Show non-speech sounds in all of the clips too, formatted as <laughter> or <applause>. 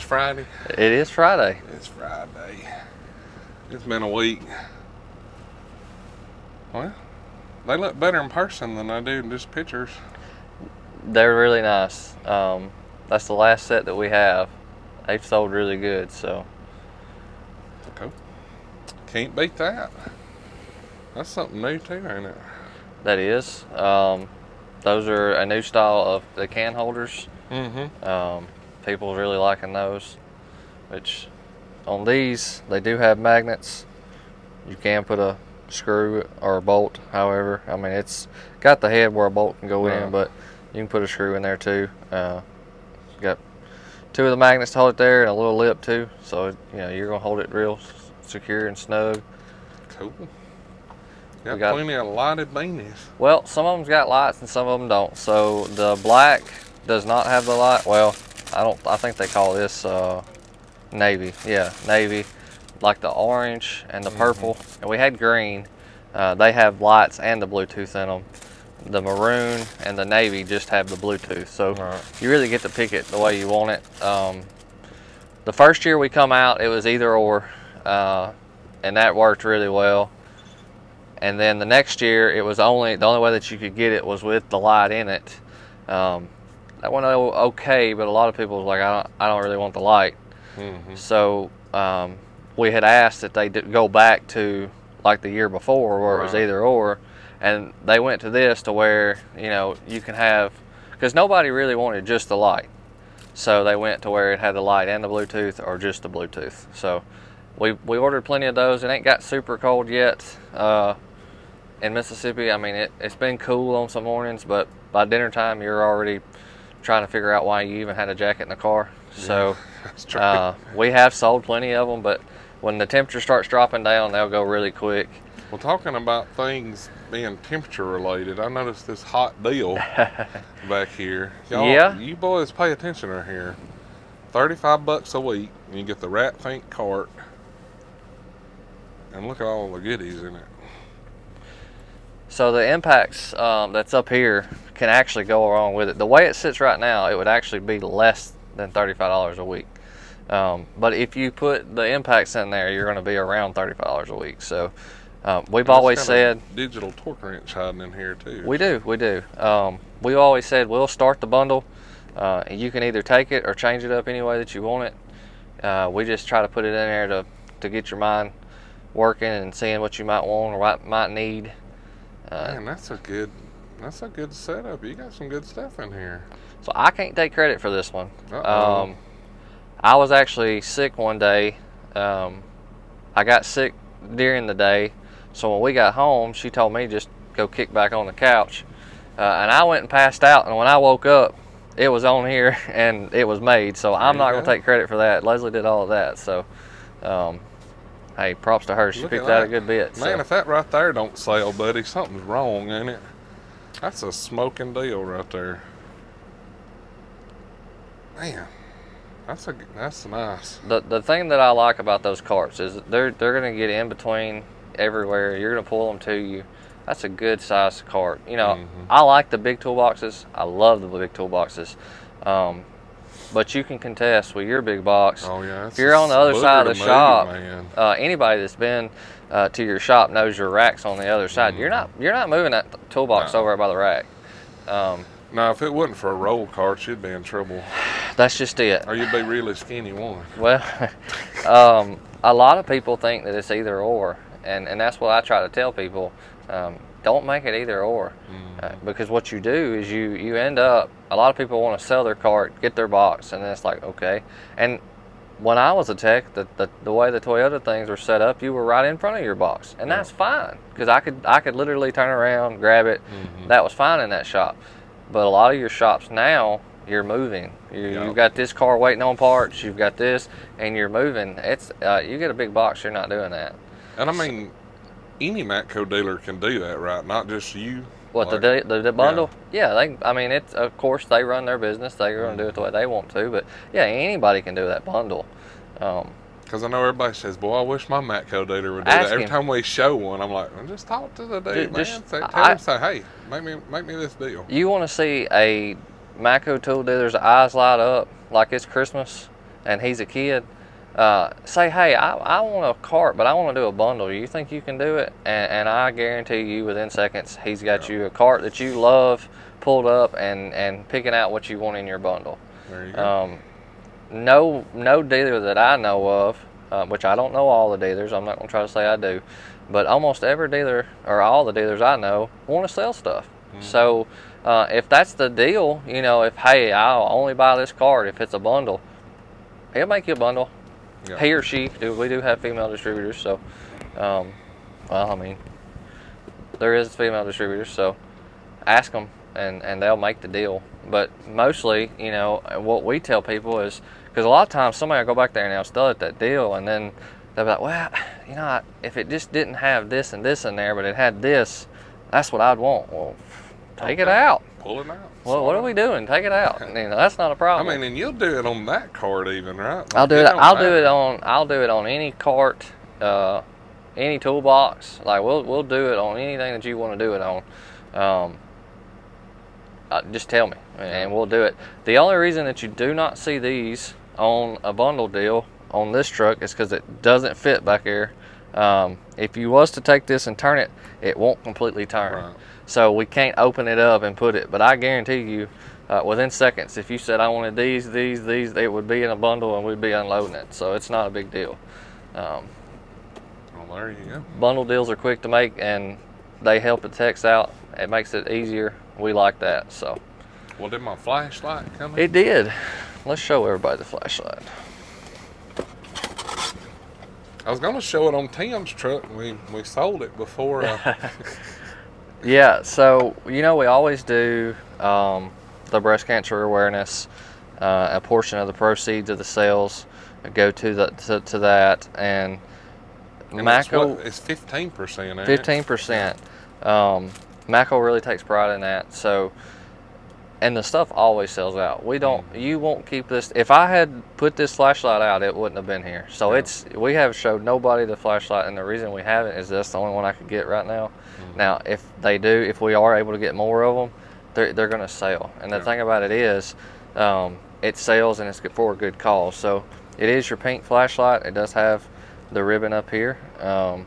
it's Friday? It is Friday. It's Friday. It's been a week. Well, they look better in person than I do in just pictures. They're really nice. Um, that's the last set that we have. They've sold really good, so Cool. Can't beat that. That's something new too, ain't it? that is. Um, those are a new style of the can holders. Mm-hmm. Um, people really liking those. Which on these they do have magnets. You can put a screw or a bolt. However, I mean it's got the head where a bolt can go Right. in, but you can put a screw in there too. Uh, got two of the magnets to hold it there and a little lip too. So you know you're gonna hold it real secure and snug. Cool. Got, got- plenty of lighted beanies. Well, some of them's got lights and some of them don't. So the black does not have the light. Well, I don't. I think they call this uh, navy. Yeah, navy. Like the orange and the purple, and we had green. Uh, they have lights and the Bluetooth in them. The maroon and the navy just have the Bluetooth. So Right. you really get to pick it the way you want it. Um, the first year we come out, it was either or, uh, and that worked really well. And then the next year, it was only the only way that you could get it was with the light in it. Um, that went okay, but a lot of people was like, I don't, I don't really want the light. Mm-hmm. So um, we had asked that they did go back to like the year before, where it was either or, and they went to this to where you know you can have because nobody really wanted just the light, so they went to where it had the light and the Bluetooth or just the Bluetooth. So we we ordered plenty of those. It ain't got super cold yet. Uh, in Mississippi, I mean, it, it's been cool on some mornings, but by dinner time, you're already trying to figure out why you even had a jacket in the car. So, <laughs> uh, we have sold plenty of them, but when the temperature starts dropping down, they'll go really quick. well, talking about things being temperature related, I noticed this hot deal <laughs> back here. Y'all, Yeah? You boys pay attention right here. 35 bucks a week, and you get the rat fink cart. And look at all the goodies in it. So the impacts um, that's up here can actually go along with it. The way it sits right now, it would actually be less than thirty-five dollars a week. Um, but if you put the impacts in there, you're going to be around thirty-five dollars a week. So um, we've And always said digital torque wrench hiding in here too. We do, we do. Um, we always said we'll start the bundle. Uh, and you can either take it or change it up any way that you want it. Uh, we just try to put it in there to, to get your mind working and seeing what you might want or what might need. Uh, Man, that's a good. That's a good setup. You got some good stuff in here. so I can't take credit for this one. Uh-oh. Um, I was actually sick one day. Um, I got sick during the day, so when we got home, she told me just go kick back on the couch, uh, and I went and passed out. And when I woke up, it was on here <laughs> and it was made. So I'm not gonna take credit for that. Leslie did all of that. So, um, hey, props to her. She Look picked out a good bit. Man, so. if that right there don't sell, buddy, something's wrong in it. That's a smoking deal right there. Man, that's a that's nice. the the thing that I like about those carts is they're they're gonna get in between everywhere. You're gonna pull them to you. That's a good size cart. You know, Mhm. I like the big toolboxes. I love the big toolboxes. Um, but you can contest with your big box. Oh yeah. if you're on the other side of the shop, uh, anybody that's been uh, to your shop knows your racks on the other side. You're not you're not moving that toolbox No. over by the rack. Um, Now, if it wasn't for a roll cart, you'd be in trouble, <sighs> that's just it. or you'd be really skinny one. Well, <laughs> um, a lot of people think that it's either or, and, and that's what I try to tell people. Um, don't make it either or, uh, because what you do is you you end up. A lot of people want to sell their cart, get their box, and then it's like okay. And when I was a tech, the, the, the way the Toyota things were set up, you were right in front of your box, and Yeah. that's fine because I could I could literally turn around, grab it. Mhm. That was fine in that shop. But a lot of your shops now, you're moving. You, Yeah. You've got this car waiting on parts. You've got this, and you're moving. It's uh, you get a big box. You're not doing that. And I mean, any Matco dealer can do that, right? Not just you. What Like- the, the the bundle? Yeah. they. I mean, it's of course they run their business. They're going to do it the way they want to. But yeah, anybody can do that bundle. Um, Because I know everybody says, "Boy, I wish my Matco dealer would do Ask that." Every him. time we show one, I'm like, well, "Just talk to the dude, Ju- man. just- Say, tell I- him, say, hey, make me, make me this deal." you want to see a Matco tool dealer's eyes light up like it's Christmas? and he's a kid, uh, say, hey, I, I want a cart, but I want to do a bundle. Do you think you can do it? And, and I guarantee you, within seconds, he's got you a cart that you love pulled up and, and picking out what you want in your bundle. There you go. Um, no, no dealer that I know of, uh, which I don't know all the dealers. I'm not gonna try to say I do, but almost every dealer or all the dealers I know want to sell stuff. So uh, if that's the deal, you know, if hey, I'll only buy this card if it's a bundle, he'll make you a bundle. Yeah. He or she. Do we do have female distributors? So, um, well, I mean, there is female distributors. So, ask them and and they'll make the deal. But mostly, you know, what we tell people is because a lot of times somebody will go back there and they'll stud at that deal, and then they'll be like, well, you know, I- if it just didn't have this and this in there, but it had this, that's what I'd want. Well, take it out. Pull it out. Well, what are we doing? Take it out. <laughs> You know, that's not a problem. I mean, and you'll do it on that cart even, right? I'll do it. I'll do it on. I'll do it on any cart, uh, any toolbox. Like we'll we'll do it on anything that you want to do it on. Um, uh, just tell me, and we'll do it. The only reason that you do not see these on a bundle deal on this truck is because it doesn't fit back here. Um, if you was to take this and turn it, it won't completely turn. Right. So we can't open it up and put it. But I guarantee you, uh, within seconds, if you said I wanted these, these, these, it would be in a bundle and we'd be unloading it. So it's not a big deal. Um, Well, there you go. bundle deals are quick to make and they help the techs out. It makes it easier. We like that. So Well, did my flashlight come in? it did. Let's show everybody the flashlight. I was gonna show it on Tim's truck. We we sold it before. Uh, <laughs> Yeah, so you know we always do um, the breast cancer awareness. Uh, a portion of the proceeds of the sales go to the to, to that, and, and it's Matco what- it's fifteen percent. fifteen percent. Um, Matco really takes pride in that. So, and the stuff always sells out. We don't. You won't keep this. If I had put this flashlight out, it wouldn't have been here. So Yeah. it's we have showed nobody the flashlight, and the reason we haven't is that's the only one I could get right now. Now, if they do, if we are able to get more of them, they're they're going to sell. And the Yeah. thing about it is, um, it sells and it's for a good cause. So it is your pink flashlight. It does have the ribbon up here. Um,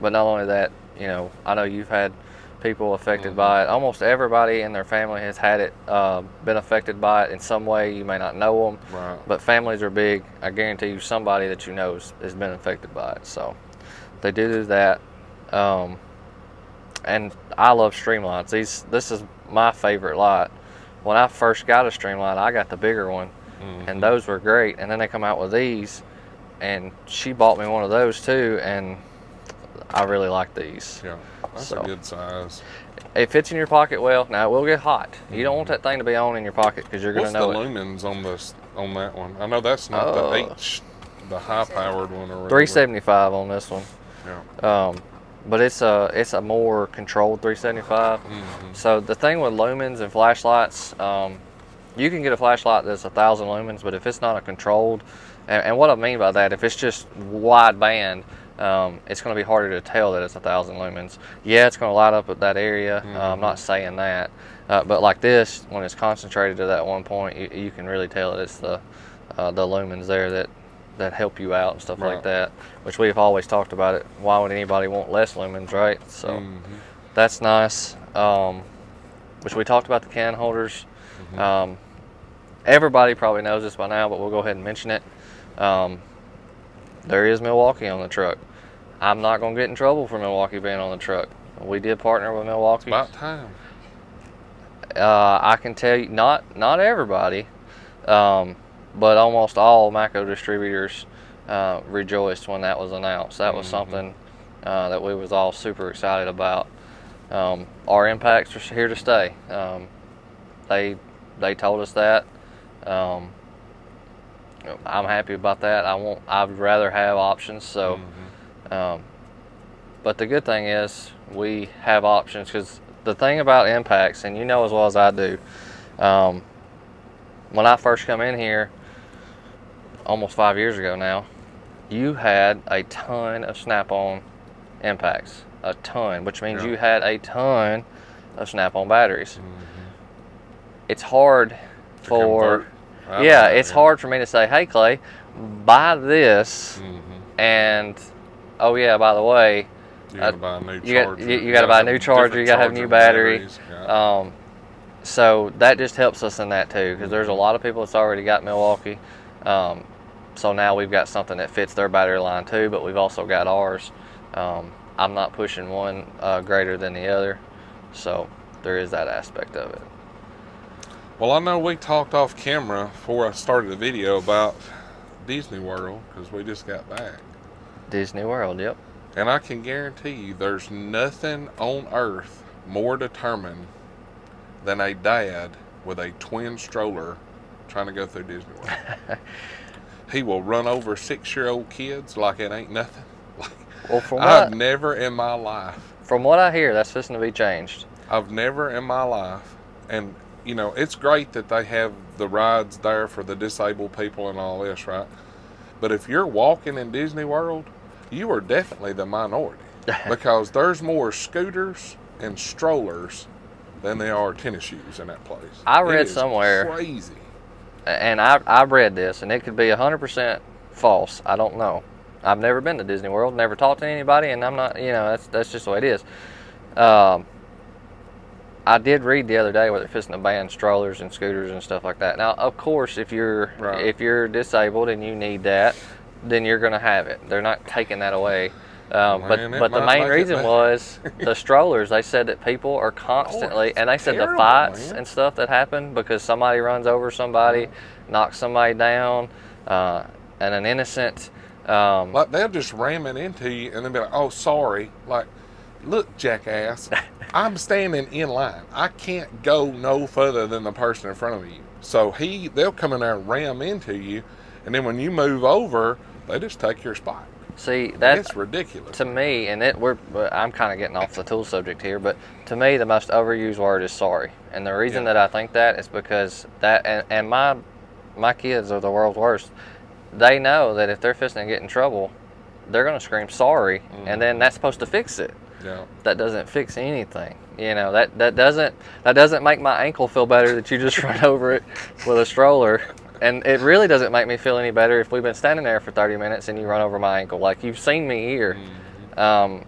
but not only that, you know, I know you've had people affected Mhm. by it. Almost everybody in their family has had it, uh, been affected by it in some way. You may not know them, Right. but families are big. I guarantee you, somebody that you know has, has been affected by it. So they do do that. Um, and I love streamlines. These, this is my favorite light. When I first got a streamline, I got the bigger one, Mhm. and those were great. And then they come out with these, and she bought me one of those too, and I really like these. Yeah, that's So- a good size. It fits in your pocket well. Now it will get hot. You don't want that thing to be on in your pocket because you're gonna the know it. lumens on this on that one? I know that's not Uh, the H, the high powered one or 375 on this one. Yeah. Um, but it's a it's a more controlled 375. Mhm. So the thing with lumens and flashlights, um, you can get a flashlight that's a thousand lumens, but if it's not a controlled, and, and what I mean by that, if it's just wide band, um, it's going to be harder to tell that it's a thousand lumens. Yeah, it's going to light up at that area. Uh, I'm not saying that, uh, but like this, when it's concentrated to that one point, you, you can really tell that it's the uh, the lumens there that that help you out and stuff like that. Which we've always talked about it. Why would anybody want less lumens, right? So Mhm. that's nice. Um, which we talked about the can holders. Mhm. Um, everybody probably knows this by now, but we'll go ahead and mention it. Um, there is Milwaukee on the truck. I'm not going to get in trouble for Milwaukee being on the truck. We did partner with Milwaukee. About time. Uh, I can tell you, not not everybody, um, but almost all Matco distributors uh, rejoiced when that was announced. That was Mhm. something uh, that we was all super excited about. Um, our impacts are here to stay. Um, they they told us that. Um, I'm happy about that. I want. I'd rather have options. So. Mhm. Um, but the good thing is we have options because the thing about impacts, and you know as well as I do, um, when I first come in here, almost five years ago now, you had a ton of snap-on impacts, a ton, which means Yeah. you had a ton of snap-on batteries. Mhm. It's hard To for convert. I don't yeah, know, it's hard for me to say, hey Clay, buy this, Mhm. and oh yeah, by the way, You Uh, gotta buy a new you got- charger. you- you gotta buy a new charger, you gotta have a new battery. yeah. Um, so that just helps us in that too, because there's a lot of people that's already got Milwaukee. Um, so now we've got something that fits their battery line too, but we've also got ours. Um, I'm not pushing one uh, greater than the other, so there is that aspect of it. Well, I know we talked off camera before I started the video about Disney World because we just got back. Disney World, yep. And I can guarantee you there's nothing on earth more determined than a dad with a twin stroller trying to go through Disney World. <laughs> he will run over six year old kids like it ain't nothing. <laughs> Well, from I've never in my life, from what I hear, that's fixing to be changed. I've never in my life, and you know, it's great that they have the rides there for the disabled people and all this, right? But if you're walking in Disney World, you are definitely the minority <laughs> because there's more scooters and strollers than there are tennis shoes in that place. I read somewhere- crazy. and I, I read this, and it could be 100% false. I don't know. I've never been to Disney World, never talked to anybody, and I'm not, you know, that's that's just the way it is. Um, I did read the other day where they're fixing to ban strollers and scooters and stuff like that. Now, of course, if you're Right. if you're disabled and you need that, then you're going to have it. They're not taking that away. Um, but Man, but the main reason was <laughs> the strollers. They said that people are constantly, it's and they said the fights man. and stuff that happen because somebody runs over somebody, knocks somebody down, uh, and an innocent. Um, Like they'll just ram it into you and then be like, "Oh, sorry." Like, look, jackass, <laughs> I'm standing in line. I can't go no further than the person in front of you. So he, they'll come in there and ram into you, and then when you move over, they just take your spot. see, that's ridiculous. to me, and it we're I'm kind of getting off the tool subject here, but to me, the most overused word is sorry, and the reason Yeah. that I think that is because that and, and my my kids are the world's worst. They know that if they're fixing and get in trouble, they're gonna scream sorry, Mm-hmm. and then that's supposed to fix it. yeah. That doesn't fix anything. You know that that doesn't that doesn't make my ankle feel better that you just <laughs> run over it with a stroller. And it really doesn't make me feel any better if we've been standing there for 30 minutes and you run over my ankle. Like you've seen me here. Mm-hmm. Um,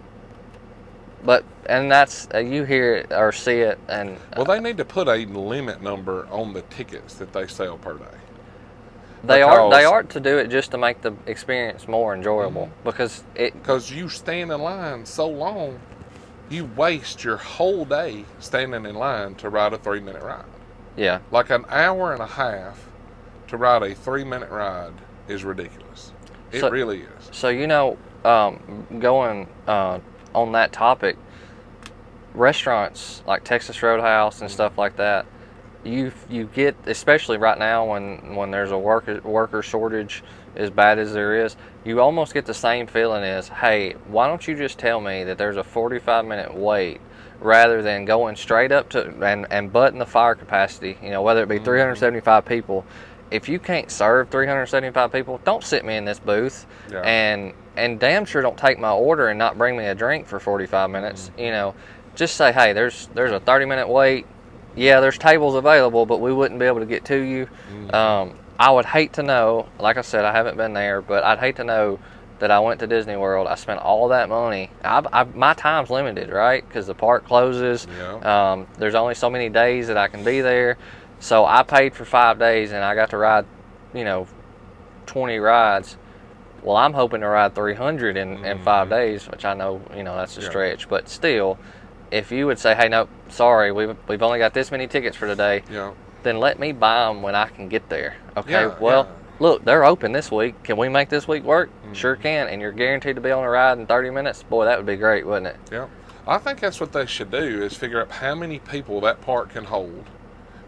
but and that's uh, you hear it or see it, and Well, they need to put a limit number on the tickets that they sell per day. they are they are to do it just to make the experience more enjoyable Mm-hmm. because it Because you stand in line so long, you waste your whole day standing in line to ride a three minute ride. yeah Like an hour and a half to ride a three minute ride is ridiculous. It So- really is. So you know, um, going uh, on that topic, restaurants like Texas Roadhouse and stuff like that, you you get especially right now when when there's a worker worker shortage as bad as there is, you almost get the same feeling as, hey, why don't you just tell me that there's a 45 minute wait rather than going straight up to and and butting the fire capacity, you know, whether it be 375 people. If you can't serve 375 people, don't sit me in this booth. Yeah. and and damn sure don't take my order and not bring me a drink for 45 minutes you know. Just say hey there's there's a 30 minute wait. Yeah there's tables available but we wouldn't be able to get to you. Um, i would hate to know like i said i haven't been there but i'd hate to know that i went to disney world i spent all that money. I've, I've, my time's limited right? Because the park closes. Yeah. um, there's only so many days that i can be there so i paid for five days and i got to ride you know 20 rides well, I'm hoping to ride 300 in, in five days, which I know, you know, that's a Yeah. stretch. But still, if you would say, hey, no, sorry, we've, we've only got this many tickets for today, Yeah. then let me buy them when I can get there. Okay, Yeah, well, look, they're open this week. Can we make this week work? Mm-hmm. Sure can. And you're guaranteed to be on a ride in 30 minutes. Boy, that would be great, wouldn't it? Yeah. I think that's what they should do is figure out how many people that park can hold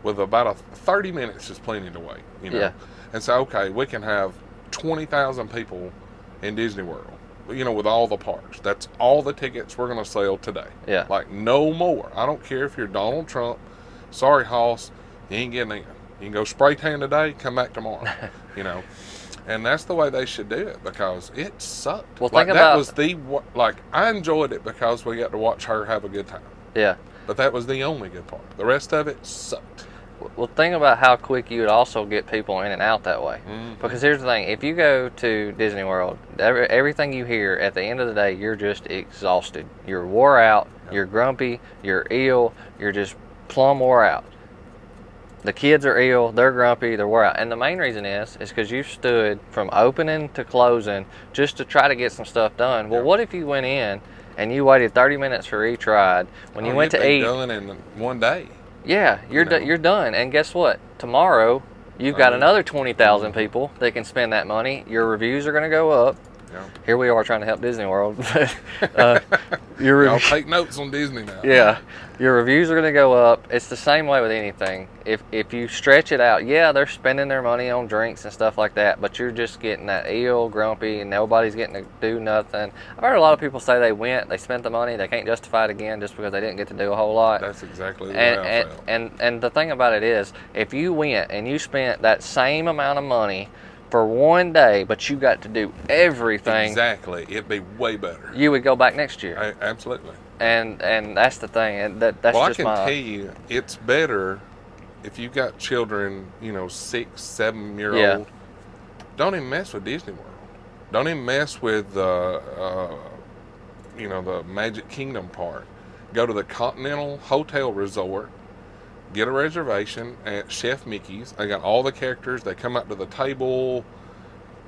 with about a 30 minutes is plenty to wait, you know. Yeah. And say, okay, we can have 20,000 people in Disney World, you know, with all the parks. That's all the tickets we're going to sell today. Yeah. Like no more. I don't care if you're Donald Trump. Sorry, Hoss, you ain't getting in. You can go spray tan today, come back tomorrow. <laughs> you know. And that's the way they should do it because it sucked. Well, like think that was the like I enjoyed it because we got to watch her have a good time. Yeah. But that was the only good part. The rest of it sucked. Well, think about how quick you would also get people in and out that way. Mhm. Because here's the thing: if you go to Disney World, every, everything you hear at the end of the day, you're just exhausted. You're wore out. You're grumpy. You're ill. You're just plumb wore out. The kids are ill. They're grumpy. They're wore out. And the main reason is is because you've stood from opening to closing just to try to get some stuff done. Well, what if you went in and you waited 30 minutes for each ride when you Oh, went you'd to eat? done in one day. Yeah, you're You do- know. you're done. And guess what? Tomorrow, you've got Um, another twenty thousand people that can spend that money. Your reviews are going to go up. Yeah. Here we are trying to help Disney World. <laughs> uh, <laughs> your rev- take notes on Disney now. yeah, your reviews are going to go up. It's the same way with anything. If if you stretch it out, yeah, they're spending their money on drinks and stuff like that, but you're just getting that ill, grumpy, and nobody's getting to do nothing. I've heard a lot of people say they went, they spent the money, they can't justify it again just because they didn't get to do a whole lot That's exactly and, and, and and the thing about it is, if you went and you spent that same amount of money for one day, but you got to do everything, Exactly. It'd be way better. you would go back next year. I, absolutely. and and that's the thing. And that that's well, I can my tell you, it's better if you got children, you know, six, seven year Yeah. old. Don't even mess with Disney World. Don't even mess with, uh, uh, you know, the Magic Kingdom part. Go to the Continental Hotel Resort. Get a reservation at Chef Mickey's. They got all the characters. They come up to the table,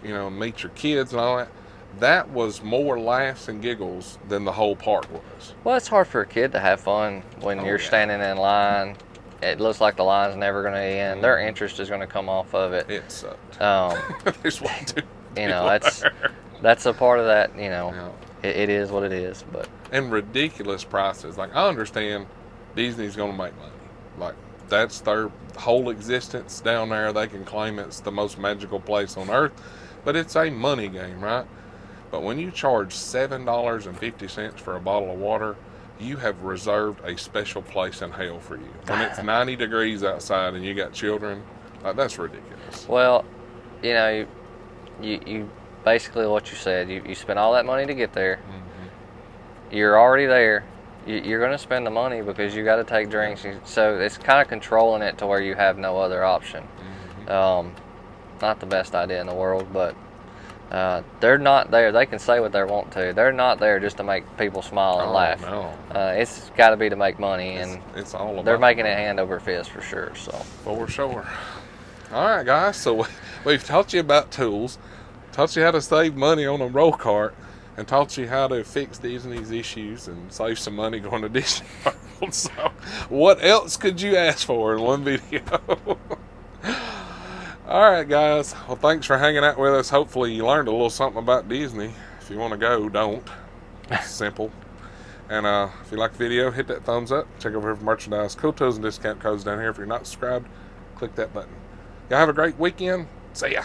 you know, meet your kids and all that. That was more laughs and giggles than the whole park was. well, it's hard for a kid to have fun when Oh, you're yeah. standing in line. It looks like the line's never going to end. Their Mhm. interest is going to come off of it. It sucked. Um, <laughs> There's one <laughs> you know, that's that's a part of that. You know, Yeah. it, it is what it is. But and ridiculous prices. Like I understand Disney's going to make money. Like that's their whole existence down there. They can claim it's the most magical place on earth, but it's a money game, right? But when you charge seven dollars and fifty cents for a bottle of water, you have reserved a special place in hell for you. When it's <laughs> ninety degrees outside and you got children, like that's ridiculous. Well, you know, you, you, you basically what you said. You, you spent all that money to get there. Mhm. You're already there. You, you're going to spend the money because you got to take drinks. So it's kind of controlling it to where you have no other option. Mhm. Um, not the best idea in the world, but uh, they're not there. They can say what they want to. They're not there just to make people smile and Oh, laugh. no. Uh, it's got to be to make money, It's, and it's all about they're making the it money. hand over fist for sure. So. For sure. All right, guys. So <laughs> we've taught you about tools, taught you how to save money on a roll cart, and taught you how to fix Disney's issues and save some money going to <laughs> Disney World. So, what else could you ask for in one video? <laughs> All right, guys. Well, thanks for hanging out with us. Hopefully, you learned a little something about Disney. If you want to go, don't. It's simple. And uh, if you like the video, hit that thumbs up. Check over for merchandise, cool tools, and discount codes down here. If you're not subscribed, click that button. Y'all have a great weekend. See ya.